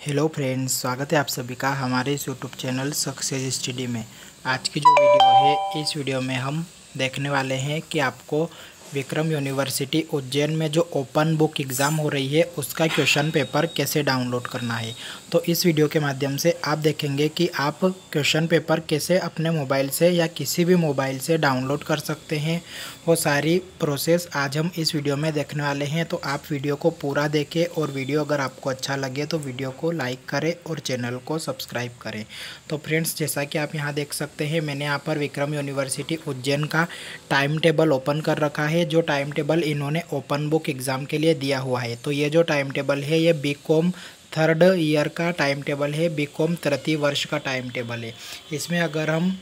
Hello friends, स्वागत है आप सभी का हमारे इस यूट्यूब चैनल सक्सेस स्टडी में। आज की जो वीडियो है, इस वीडियो में हम देखने वाले हैं कि आपको विक्रम यूनिवर्सिटी उज्जैन में जो ओपन बुक एग्ज़ाम हो रही है, उसका क्वेश्चन पेपर कैसे डाउनलोड करना है? तो इस वीडियो के माध्यम से आप देखेंगे कि आप क्वेश्चन पेपर कैसे अपने मोबाइल से या किसी भी मोबाइल से डाउनलोड कर सकते हैं। वो सारी प्रोसेस आज हम इस वीडियो में देखने वाले हैं तो आप वीडियो को पूरा देखें और वीडियो अगर आपको अच्छा लगे तो वीडियो को लाइक करें और चैनल को सब्सक्राइब करें। तो फ्रेंड्स, जैसा कि आप यहाँ देख सकते हैं, मैंने यहाँ पर विक्रम यूनिवर्सिटी उज्जैन का टाइम टेबल ओपन कर रखा है। जो टाइम टेबल इन्होंने ओपन बुक एग्ज़ाम के लिए दिया हुआ है। तो ये जो टाइम टेबल है, ये बी कॉम थर्ड ईयर का टाइम टेबल है बी कॉम तृतीय वर्ष का टाइम टेबल है। इसमें अगर हम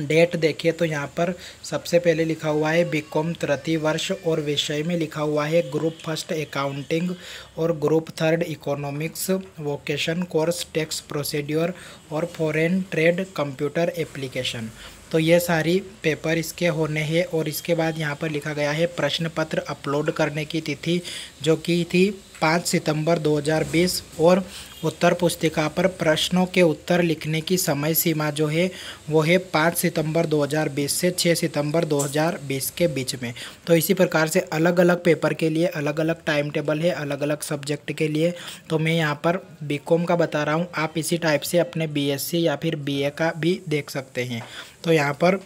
डेट देखिए तो यहाँ पर सबसे पहले लिखा हुआ है बी कॉम तृतीय वर्ष और विषय में लिखा हुआ है ग्रुप फ़र्स्ट अकाउंटिंग और group third economics vocation course tax procedure और फॉरेन ट्रेड कंप्यूटर एप्लीकेशन तो ये सारी पेपर इसके होने हैं और इसके बाद यहाँ पर लिखा गया है प्रश्न पत्र अपलोड करने की तिथि, जो कि थी पाँच सितंबर 2020 और उत्तर पुस्तिका पर प्रश्नों के उत्तर लिखने की समय सीमा जो है, वो है पाँच सितंबर 2020 से छः सितंबर 2020 के बीच में। तो इसी प्रकार से अलग अलग पेपर के लिए अलग अलग टाइम टेबल है अलग अलग सब्जेक्ट के लिए। तो मैं यहाँ पर बी का बता रहा हूँ। आप इसी टाइप से अपने बीएससी या फिर बीए का भी देख सकते हैं। तो यहाँ पर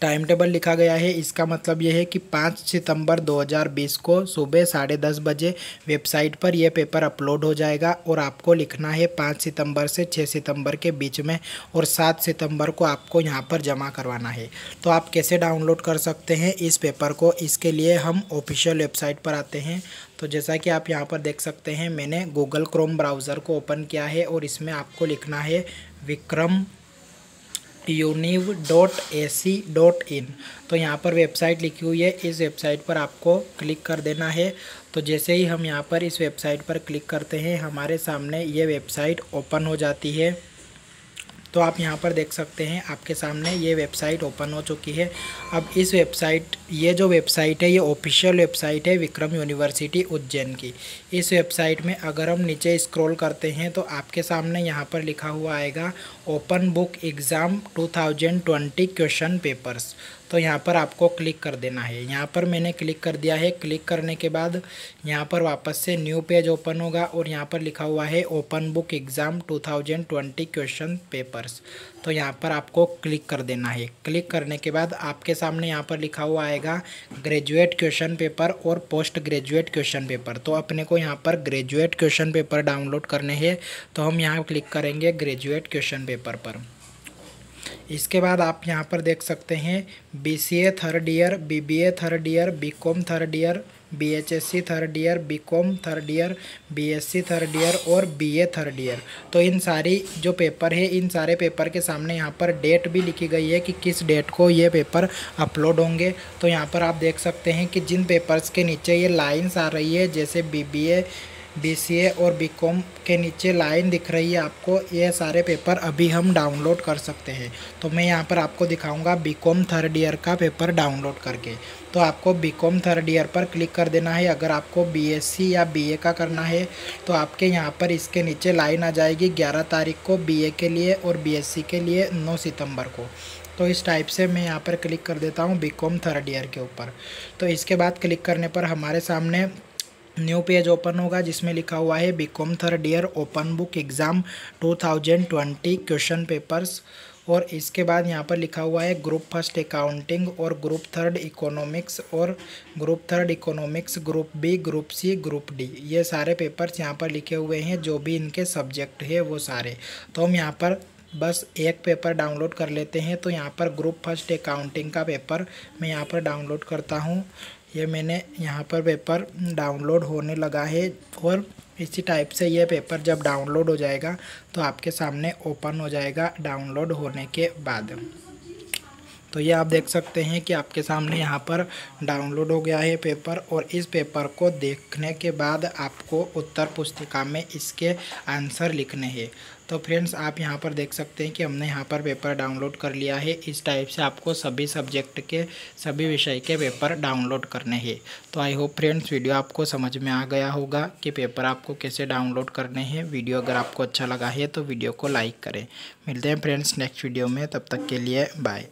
टाइम टेबल लिखा गया है। इसका मतलब यह है कि 5 सितंबर 2020 को सुबह साढ़े दस बजे वेबसाइट पर यह पेपर अपलोड हो जाएगा और आपको लिखना है 5 सितंबर से 6 सितंबर के बीच में और 7 सितंबर को आपको यहाँ पर जमा करवाना है। तो आप कैसे डाउनलोड कर सकते हैं इस पेपर को? इसके लिए हम ऑफिशियल वेबसाइट पर आते हैं। तो जैसा कि आप यहाँ पर देख सकते हैं, मैंने गूगल क्रोम ब्राउज़र को ओपन किया है और इसमें आपको लिखना है Vikram univ dot A C dot in तो यहाँ पर वेबसाइट लिखी हुई है। इस वेबसाइट पर आपको क्लिक कर देना है। तो जैसे ही हम यहाँ पर इस वेबसाइट पर क्लिक करते हैं, हमारे सामने ये वेबसाइट ओपन हो जाती है। तो आप यहाँ पर देख सकते हैं आपके सामने ये वेबसाइट ओपन हो चुकी है। अब इस वेबसाइट, ये जो वेबसाइट है, ये ऑफिशियल वेबसाइट है विक्रम यूनिवर्सिटी उज्जैन की। इस वेबसाइट में अगर हम नीचे स्क्रॉल करते हैं तो आपके सामने यहाँ पर लिखा हुआ आएगा, open book exam 2020 question papers. तो यहाँ पर आपको क्लिक कर देना है। यहाँ पर मैंने क्लिक कर दिया है। क्लिक करने के बाद यहाँ पर वापस से न्यू पेज ओपन होगा और यहाँ पर लिखा हुआ है open book exam 2020 question papers. तो यहाँ पर आपको क्लिक कर देना है। क्लिक करने के बाद आपके सामने यहाँ पर लिखा हुआ आएगा ग्रेजुएट क्वेश्चन पेपर और पोस्ट ग्रेजुएट क्वेश्चन पेपर। तो अपने को यहाँ पर ग्रेजुएट क्वेश्चन पेपर डाउनलोड करने हैं। तो हम यहाँ क्लिक करेंगे ग्रेजुएट क्वेश्चन पेपर पर। इसके बाद आप यहाँ पर देख सकते हैं B C A third year B B A third year B com third year B H S C third year B com third year B S C third year और बी ए थर्ड ईयर तो इन सारी जो paper है, इन सारे paper के सामने यहाँ पर डेट भी लिखी गई है कि किस डेट को ये पेपर अपलोड होंगे। तो यहाँ पर आप देख सकते हैं कि जिन पेपर्स के नीचे ये लाइन्स आ रही है, जैसे बी बी ए बी और बी के नीचे लाइन दिख रही है आपको। ये सारे पेपर अभी हम डाउनलोड कर सकते हैं। तो मैं यहाँ पर आपको दिखाऊँगा बी थर्ड ईयर का पेपर डाउनलोड करके। तो आपको बी थर्ड ईयर पर क्लिक कर देना है। अगर आपको BSC या बी का करना है तो आपके यहाँ पर इसके नीचे लाइन आ जाएगी ग्यारह तारीख को बी के लिए और BSC के लिए नौ सितंबर को। तो इस टाइप से मैं यहाँ पर क्लिक कर देता हूँ बी थर्ड ईयर के ऊपर। तो इसके बाद क्लिक करने पर हमारे सामने न्यू पेज ओपन होगा, जिसमें लिखा हुआ है B com third year open book exam 2020 question papers और इसके बाद यहाँ पर लिखा हुआ है ग्रुप फ़र्स्ट अकाउंटिंग और ग्रुप थर्ड इकोनॉमिक्स और group third economics group B group C group D ये सारे पेपर्स यहाँ पर लिखे हुए हैं, जो भी इनके सब्जेक्ट है, वो सारे। तो हम यहाँ पर बस एक पेपर डाउनलोड कर लेते हैं। तो यहाँ पर ग्रुप फ़र्स्ट अकाउंटिंग का पेपर मैं यहाँ पर डाउनलोड करता हूँ। ये मैंने यहाँ पर पेपर डाउनलोड होने लगा है और इसी टाइप से ये पेपर जब डाउनलोड हो जाएगा तो आपके सामने ओपन हो जाएगा डाउनलोड होने के बाद। तो ये आप देख सकते हैं कि आपके सामने यहाँ पर डाउनलोड हो गया है पेपर और इस पेपर को देखने के बाद आपको उत्तर पुस्तिका में इसके आंसर लिखने हैं। तो फ्रेंड्स, आप यहाँ पर देख सकते हैं कि हमने यहाँ पर पेपर डाउनलोड कर लिया है। इस टाइप से आपको सभी सब्जेक्ट के, सभी विषय के पेपर डाउनलोड करने हैं। तो आई होप फ्रेंड्स, वीडियो आपको समझ में आ गया होगा कि पेपर आपको कैसे डाउनलोड करने हैं। वीडियो अगर आपको अच्छा लगा है तो वीडियो को लाइक करें। मिलते हैं फ्रेंड्स नेक्स्ट वीडियो में। तब तक के लिए बाय।